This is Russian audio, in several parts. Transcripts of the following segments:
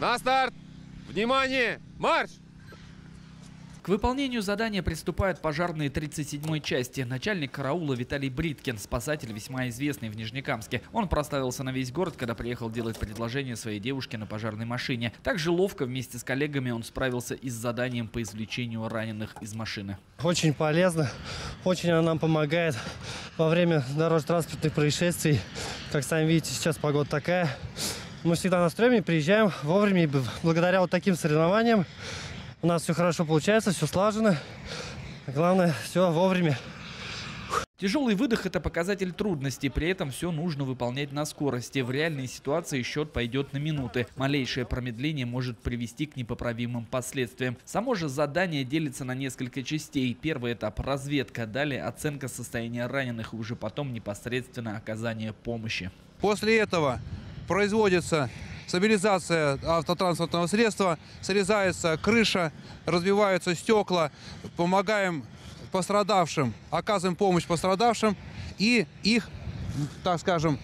На старт! Внимание! Марш! К выполнению задания приступают пожарные 37-й части. Начальник караула Виталий Бриткин, спасатель весьма известный в Нижнекамске. Он проставился на весь город, когда приехал делать предложение своей девушке на пожарной машине. Также ловко вместе с коллегами он справился и с заданием по извлечению раненых из машины. Очень полезно, очень она нам помогает во время дорожно-транспортных происшествий. Как сами видите, сейчас погода такая. Мы всегда на стреме приезжаем вовремя, и благодаря вот таким соревнованиям у нас все хорошо получается, все слажено. Главное, все вовремя. Тяжелый выдох – это показатель трудности, при этом все нужно выполнять на скорости. В реальной ситуации счет пойдет на минуты. Малейшее промедление может привести к непоправимым последствиям. Само же задание делится на несколько частей. Первый этап – разведка, далее оценка состояния раненых и уже потом непосредственно оказание помощи. После этого производится стабилизация автотранспортного средства, срезается крыша, разбиваются стекла, помогаем пострадавшим, оказываем помощь пострадавшим и их, так скажем,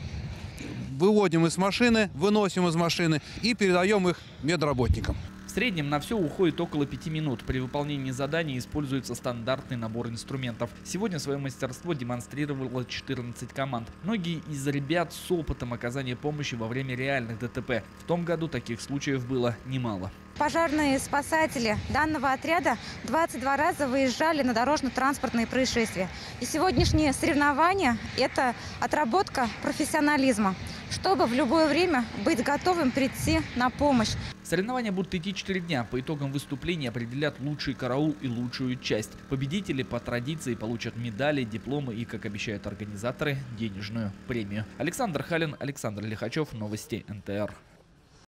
выводим из машины, выносим из машины и передаем их медработникам. Среднем на все уходит около 5 минут. При выполнении задания используется стандартный набор инструментов. Сегодня свое мастерство демонстрировало 14 команд. Многие из ребят с опытом оказания помощи во время реальных ДТП. В том году таких случаев было немало. Пожарные спасатели данного отряда 22 раза выезжали на дорожно-транспортные происшествия. И сегодняшнее соревнование – это отработка профессионализма, чтобы в любое время быть готовым прийти на помощь. Соревнования будут идти 4 дня. По итогам выступления определят лучший караул и лучшую часть. Победители по традиции получат медали, дипломы и, как обещают организаторы, денежную премию. Александр Халин, Александр Лихачев, Новости НТР.